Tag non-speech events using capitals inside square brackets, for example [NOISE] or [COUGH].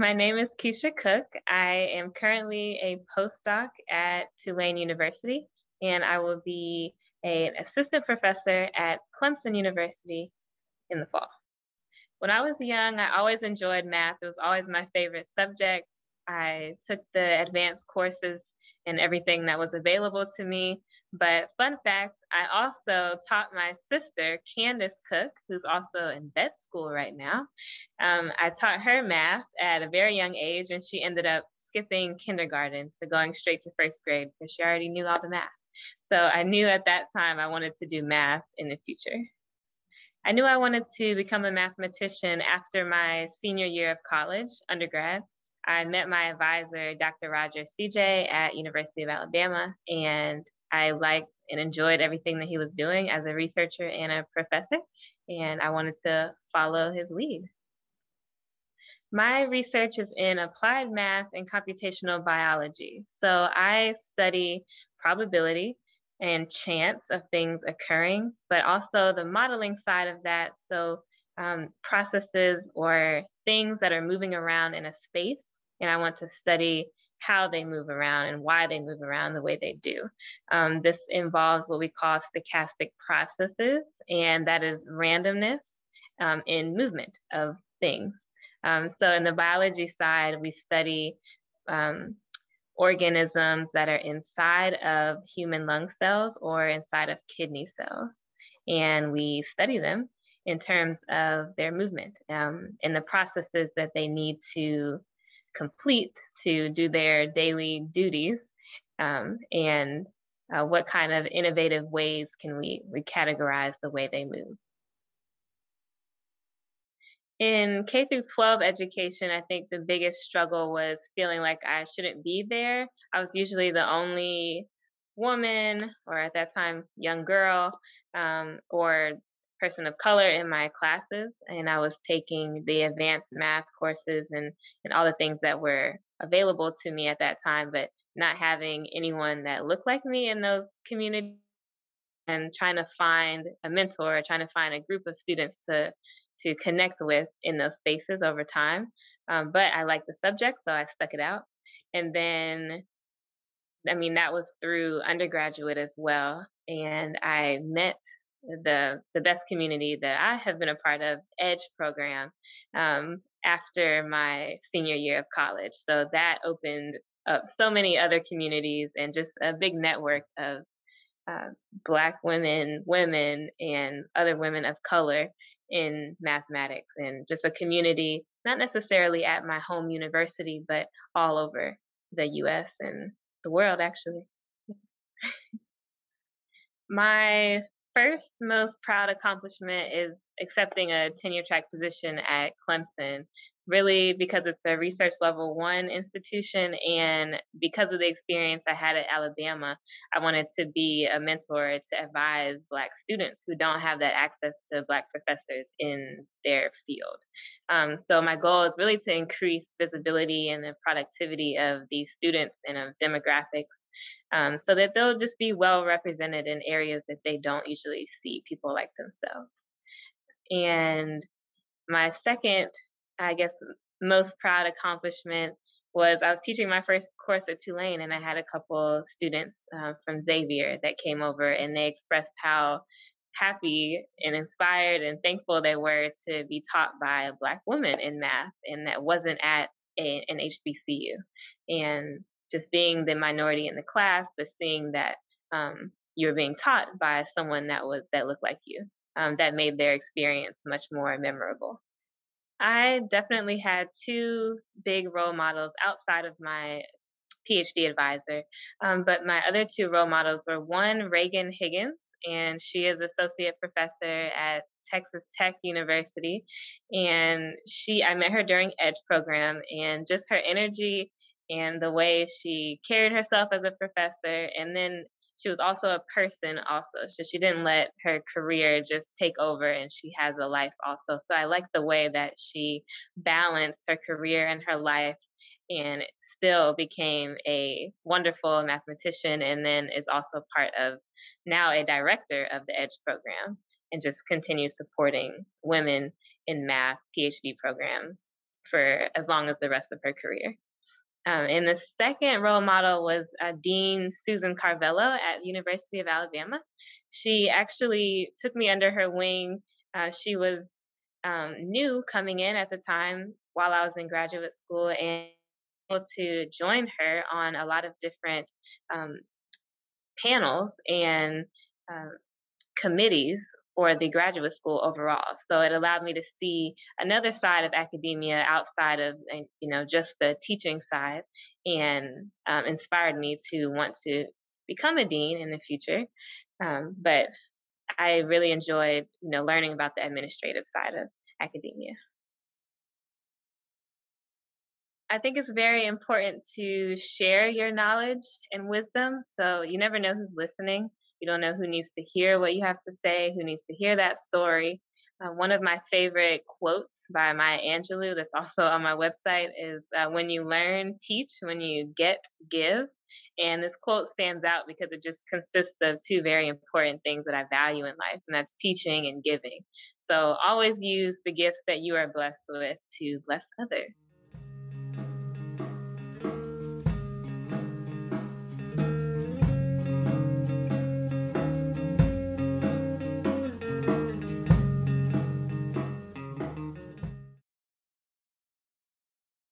My name is Keisha Cook. I am currently a postdoc at Tulane University, and I will be an assistant professor at Clemson University in the fall. When I was young, I always enjoyed math. It was always my favorite subject. I took the advanced courses and everything that was available to me. But fun fact, I also taught my sister, Candace Cook, who's also in vet school right now. Um, I taught her math at a very young age, and she ended up skipping kindergarten, so going straight to first grade because she already knew all the math. So I knew at that time I wanted to do math in the future. I knew I wanted to become a mathematician after my senior year of college, undergrad. I met my advisor, Dr. Roger Sidje, at University of Alabama, and I liked and enjoyed everything that he was doing as a researcher and a professor, and I wanted to follow his lead. My research is in applied math and computational biology. So I study probability and chance of things occurring, but also the modeling side of that. So um, processes or things that are moving around in a space. And I want to study how they move around and why they move around the way they do. Um, this involves what we call stochastic processes, and that is randomness um, in movement of things. Um, so, in the biology side, we study um, organisms that are inside of human lung cells or inside of kidney cells, and we study them in terms of their movement um, and the processes that they need to complete to do their daily duties um, and uh, what kind of innovative ways can we recategorize the way they move. In K through 12 education, I think the biggest struggle was feeling like I shouldn't be there. I was usually the only woman, or at that time, young girl, um, or person of color in my classes and I was taking the advanced math courses and, and all the things that were available to me at that time, but not having anyone that looked like me in those communities and trying to find a mentor, trying to find a group of students to to connect with in those spaces over time. Um, but I liked the subject, so I stuck it out. And then, I mean, that was through undergraduate as well. And I met the the best community that I have been a part of, Edge program, um, after my senior year of college. So that opened up so many other communities and just a big network of uh, Black women, women, and other women of color in mathematics, and just a community, not necessarily at my home university, but all over the U.S. and the world, actually. [LAUGHS] my first most proud accomplishment is accepting a tenure track position at Clemson, really because it's a research level one institution. And because of the experience I had at Alabama, I wanted to be a mentor to advise Black students who don't have that access to Black professors in their field. Um, so, my goal is really to increase visibility and the productivity of these students and of demographics um, so that they'll just be well represented in areas that they don't usually see people like themselves. And my second, I guess, most proud accomplishment was I was teaching my first course at Tulane, and I had a couple students uh, from Xavier that came over, and they expressed how happy and inspired and thankful they were to be taught by a Black woman in math, and that wasn't at a, an HBCU. And just being the minority in the class, but seeing that um, you're being taught by someone that was that looked like you, um, that made their experience much more memorable. I definitely had two big role models outside of my PhD advisor, um, but my other two role models were one Raegan Higgins, and she is associate professor at Texas Tech University, and she I met her during Edge program, and just her energy and the way she carried herself as a professor and then she was also a person also so she didn't let her career just take over and she has a life also so i like the way that she balanced her career and her life and still became a wonderful mathematician and then is also part of now a director of the edge program and just continues supporting women in math phd programs for as long as the rest of her career. Um, and the second role model was uh, Dean Susan Carvalho at University of Alabama. She actually took me under her wing. Uh, she was um, new coming in at the time while I was in graduate school and able to join her on a lot of different um, panels and uh, committees for the graduate school overall. So it allowed me to see another side of academia outside of you know just the teaching side, and um, inspired me to want to become a dean in the future. Um, but I really enjoyed you know learning about the administrative side of academia. I think it's very important to share your knowledge and wisdom. So you never know who's listening. You don't know who needs to hear what you have to say, who needs to hear that story. Uh, one of my favorite quotes by Maya Angelou, that's [LAUGHS] also on my website, is uh, When you learn, teach, when you get, give. And this quote stands out because it just consists of two very important things that I value in life, and that's teaching and giving. So always use the gifts that you are blessed with to bless others.